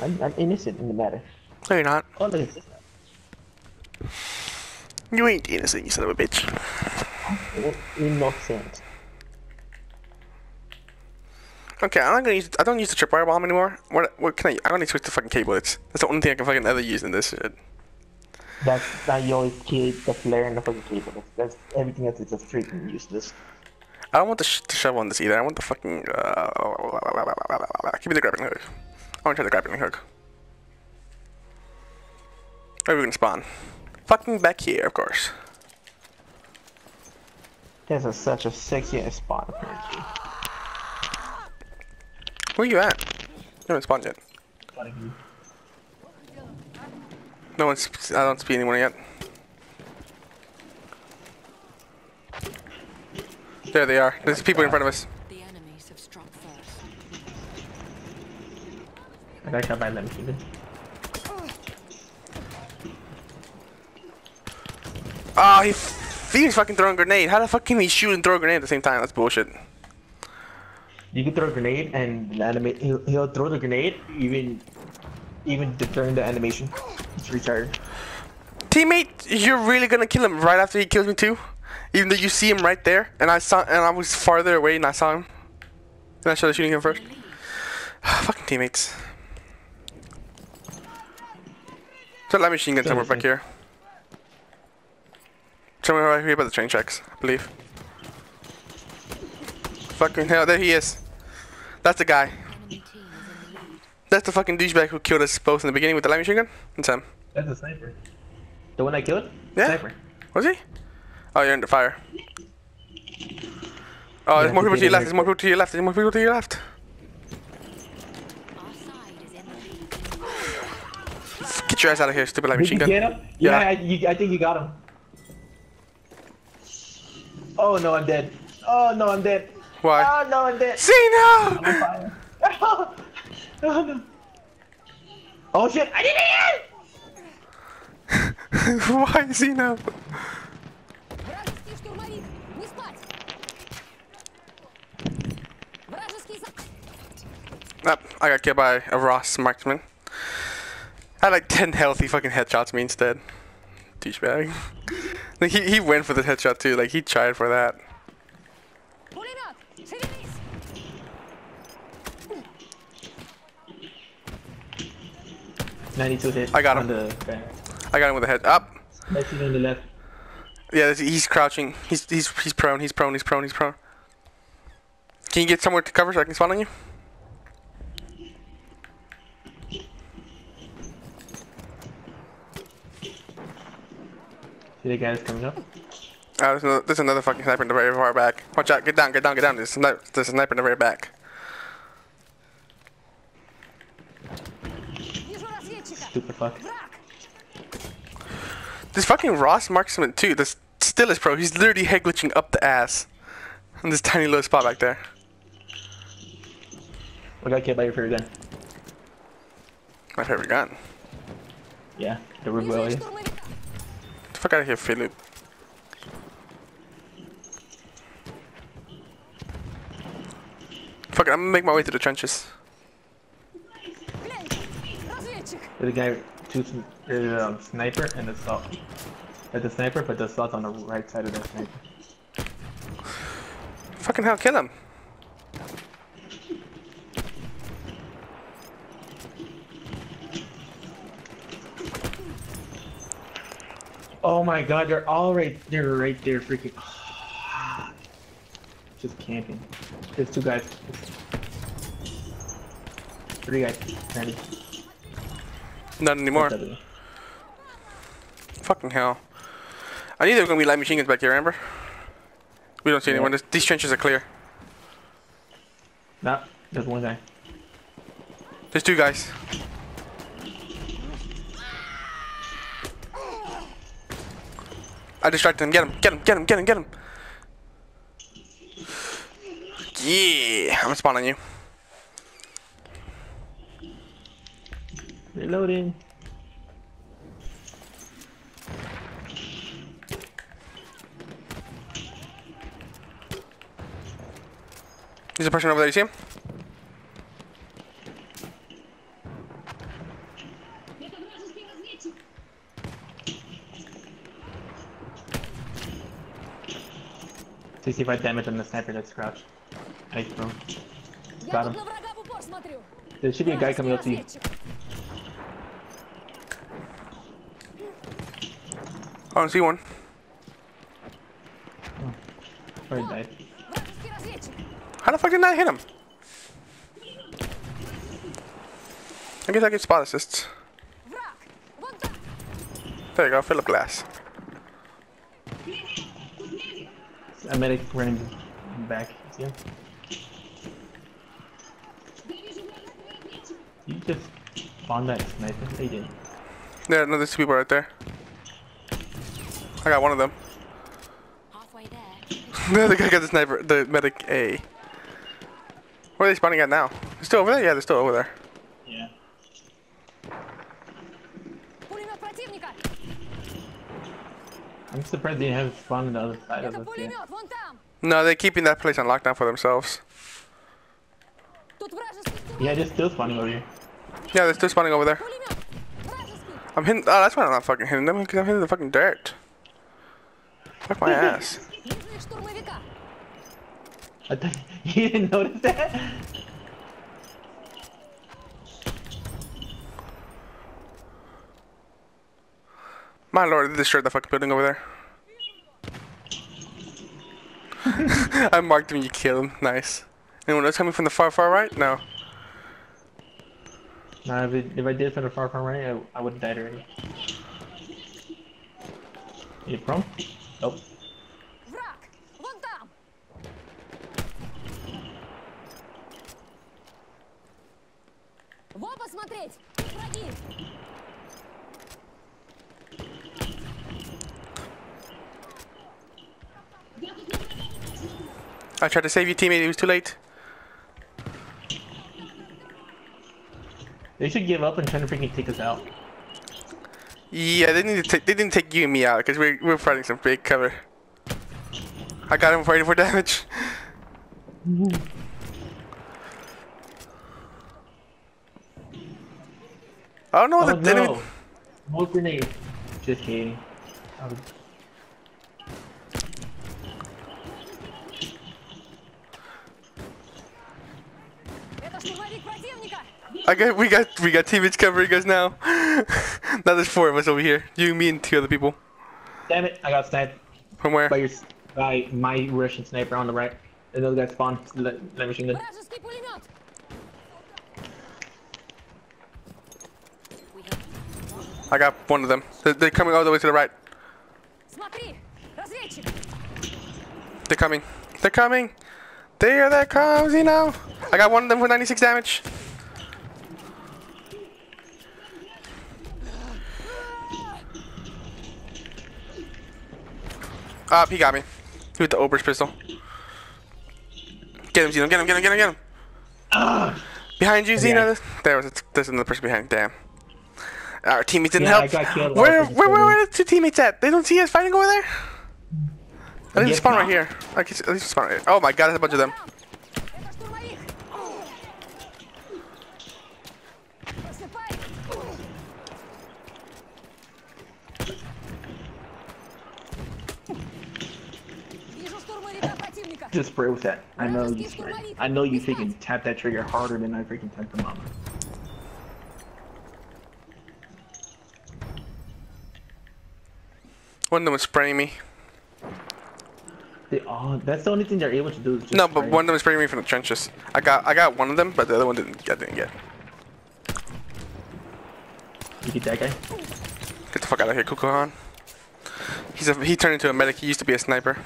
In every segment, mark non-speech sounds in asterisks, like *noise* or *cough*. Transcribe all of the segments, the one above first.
I'm, I'm innocent in the matter. No, you're not. Oh, look at this. You ain't innocent, you son of a bitch. Innocent. Okay, I'm not gonna use. I don't use the tripwire bomb anymore. What? What can I? I'm gonna switch to fucking K-bullets. That's the only thing I can fucking ever use in this shit. That's that you always keep the flare and the fucking cable. That's, that's everything else is just freaking useless. I don't want the, sh the shovel on this either. I want the fucking. Uh, give me the grappling hook. I want to try the grappling hook. Where are we gonna spawn? Fucking back here, of course. This is such a sexy spot apparently. Where are you at? You haven't spawned yet. No one's. I don't see anyone yet. There they are. There's people in front of us. The enemies have struck first. I got shot by them even. Oh, ah, he, fucking throwing grenade. How the fuck can he shoot and throw a grenade at the same time? That's bullshit. You can throw a grenade and animate. He'll, he'll throw the grenade even even during the animation. It's retarded. Teammate, you're really gonna kill him right after he kills me too? Even though you see him right there, and I saw, and I was farther away, and I saw him. And I started shooting him first. *sighs* Fucking teammates. So light machine gun somewhere back here. Somewhere right here by the train tracks, I believe. Fucking hell, there he is. That's the guy. Enemy team is in the lead. That's the fucking douchebag who killed us both in the beginning with the light machine gun. It's him. That's a sniper. The one I killed? Yeah. Sniper. Was he? Oh, you're under fire. Oh, there's more people to did your left. There's more people to your left. There's more people to your left. Our side is in the lead. Get your ass out of here, stupid light machine gun. Did you Get him? Yeah, yeah I, you, I, think you got him. Oh no, I'm dead. Oh no, I'm dead. Why? Oh no, I'm dead. See no. *laughs* Oh, no. oh shit! I did it! *laughs* Why is he now? Nope, I got killed by a Ross marksman had like 10 healthy fucking headshots me instead. Douchebag. *laughs* like he, he went for the headshot too, like he tried for that. Ninety-two hit. I got him. The... I got him with a head up. On the left. Yeah, he's crouching. He's he's he's prone. He's prone. He's prone. He's prone. Can you get somewhere to cover so I can spawn on you? See the guy that's coming up? Oh, there's, there's another fucking sniper in the very far back. Watch out, get down, get down, get down. There's, sniper, there's a sniper in the very back. Stupid fuck. This fucking Ross marksman too, this still is pro. He's literally head glitching up the ass. In this tiny little spot back there. What got killed by your favorite gun? My favorite gun? Yeah, the Rebellion the fuck out of here, Philip. Fuck it, I'm gonna make my way to the trenches. There's a guy, two, a sniper and a salt. A sniper, but the salt's on the right side of the sniper. Fucking hell, kill him! Oh my god, they're all right, they're right there, freaking. *sighs* Just camping. There's two guys. Three guys. Randy. Not anymore. Fucking hell. I knew there were gonna be light machine guns back here, remember? We don't see anyone. This, these trenches are clear. Nah, there's one guy. There's two guys. I distracted him. Get him. Get him. Get him. Get him. Get him. Yeah. I'm gonna spawn on you. Reloading. There's a person over there. You see him? 65 damage on the sniper that's crouched. Nice, bro. Got him. There should be a guy coming up to you. I don't see one. Oh. Where died. How the fuck did I hit him? I guess I get spot assists. There you go, fill up glass. A medic running back. Yeah. You just spawned that sniper? They didn't. There, no, there's two people right there. I got one of them. Halfway there. the other guy got the sniper, the medic A. Where are they spawning at now? They're still over there? Yeah, they're still over there. Yeah. I'm surprised they haven't spawned on the other side of. No, they're keeping that place on lockdown for themselves. Yeah, they're still spawning over here. Yeah, they're still spawning over there. I'm hitting. Oh, that's why I'm not fucking hitting them because I'm hitting the fucking dirt. Fuck my ass. I *laughs* you didn't notice that. My lord, they destroyed the fucking building over there. *laughs* I marked him. You killed him. Nice. Anyone else coming from the far, far right? No. Nah, if, it, if I did it from the far, far right, I, I would have died already. You prone? Nope. Враг. Вон там. Во посмотреть. Тут враги. I tried to save you, teammate. It was too late. They should give up and try to freaking take us out. Yeah, they need to take. They didn't take you and me out because we're we're fighting some big cover. I got him for 84 damage. *laughs* I don't know Oh what the enemy. no! Smoke grenade. Just kidding. I I got we got we got teammates covering us now. *laughs* now there's four of us over here. You, me, and two other people. Damn it! I got sniped. From where? By your by my Russian sniper on the right. And those guys spawned. Let, let me shoot them. I got one of them. They're, they're coming all the way to the right. They're coming. They're coming. There they comes, you know. I got one of them for 96 damage. Up, he got me. With the Obrez pistol. Get him, Zeno. Get him, get him, get him, get him. Behind you, Zeno. Okay. There was a, there's another person behind. Damn. Our teammates didn't Yeah, help. Where, where, where, where are the two teammates at? They don't see us fighting over there? I Yes, spawn right here. I can at least spawn right here. Oh my god, there's a bunch of them. Just spray with that. I know you spray. I know you freaking tap that trigger harder than I freaking tap the mama. One of them was spraying me. They all, that's the only thing they're able to do. no, but spray. one of them is spraying me from the trenches. I got I got one of them, but the other one didn't. I didn't get. You get that guy? Get the fuck out of here, Kukuhan. He's a he turned into a medic. He used to be a sniper.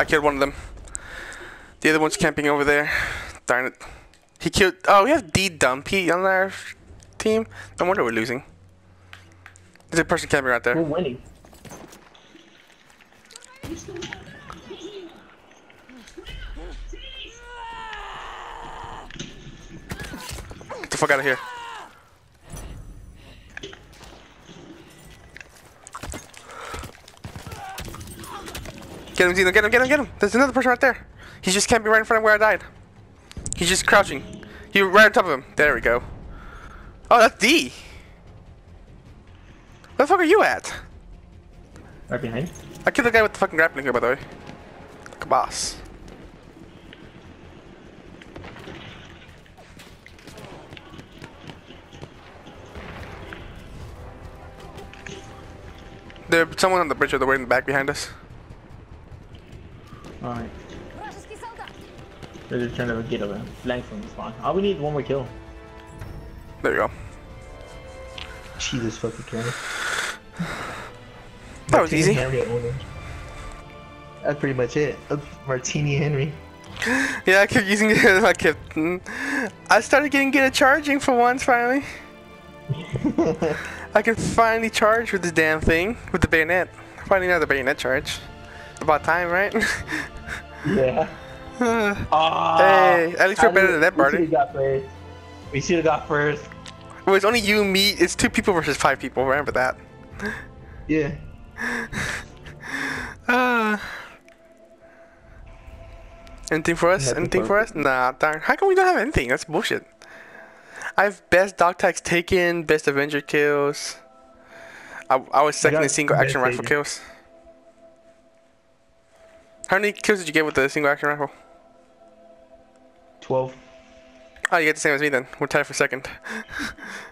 I killed one of them. The other one's camping over there. Darn it. He killed. Oh, we have D Dumpy on our team. No wonder we're losing. There's a person camping right there. We're winning. Get the fuck out of here. Get him, Zeno. Get him, get him, get him. There's another person right there. He's just camping right in front of where I died. He's just crouching. You're right on top of him. There we go. Oh, that's D. Where the fuck are you at? Right behind. I killed the guy with the fucking grappling hook, by the way. Like a boss. There's someone on the bridge of the way in the back behind us. Alright. they're just trying to get a Flank from the spawn. All we need is one more kill. There you go. Jesus fucking Christ. that was easy. That's pretty much it. That's Martini Henry. yeah, I kept using it. *laughs* I kept. Mm. I started getting good at charging for once finally. *laughs* I can finally charge with this damn thing with the bayonet. Finally, another the bayonet charge. About time, right? *laughs* yeah. Uh, *sighs* Ah, Hey, at least we're better than that, We Barty. should have got first. We should have got first. well, it's only you, me. It's two people versus five people. Remember that. Yeah. *sighs* Uh, anything for us? Nothing anything for us? Nah, darn. How come we don't have anything? That's bullshit. I have best dog tags taken, best Avenger kills. I, I was second in single action rifle kills. How many kills did you get with the single action rifle? 12. Oh, you get the same as me then. We're tied for second. *laughs*